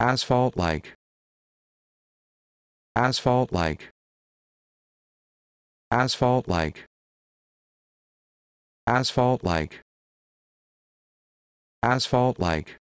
asphalt like. Asphalt like. Asphalt like. Asphalt like. Asphalt like.